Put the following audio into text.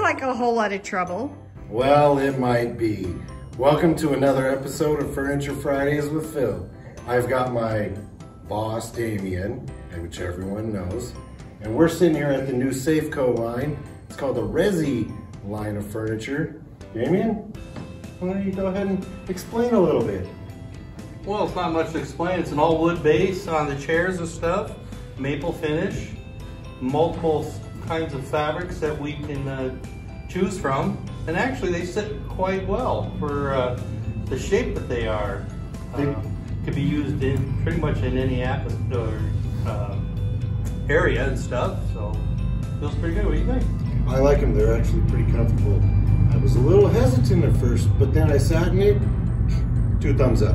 like a whole lot of trouble. Well, it might be. Welcome to another episode of Furniture Fridays with Phil. I've got my boss, Damien, which everyone knows, and we're sitting here at the new Safco line. It's called the Resi line of furniture. Damien, why don't you go ahead and explain a little bit? Well, it's not much to explain. It's an all wood base on the chairs and stuff, maple finish, multiple kinds of fabrics that we can uh, choose from. And actually they sit quite well for uh, the shape that they are. Uh, could be used in pretty much in any atmosphere, uh, area and stuff, so feels pretty good. What do you think? I like them. They're actually pretty comfortable. I was a little hesitant at first, but then I sat in it, two thumbs up.